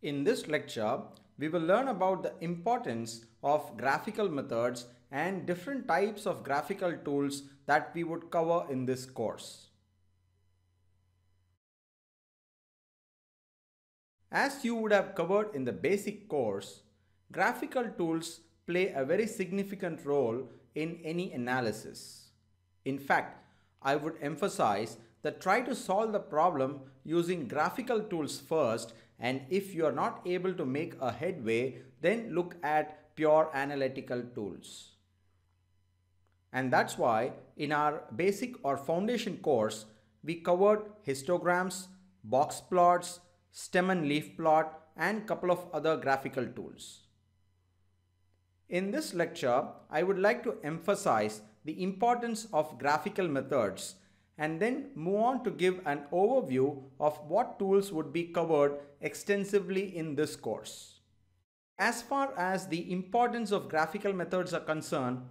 In this lecture, we will learn about the importance of graphical methods and different types of graphical tools that we would cover in this course. As you would have covered in the basic course, graphical tools play a very significant role in any analysis. In fact, I would emphasize that try to solve the problem using graphical tools first and if you are not able to make a headway, then look at pure analytical tools. And that's why in our basic or foundation course, we covered histograms, box plots, stem and leaf plot, and couple of other graphical tools. In this lecture, I would like to emphasize the importance of graphical methods and then move on to give an overview of what tools would be covered extensively in this course. As far as the importance of graphical methods are concerned,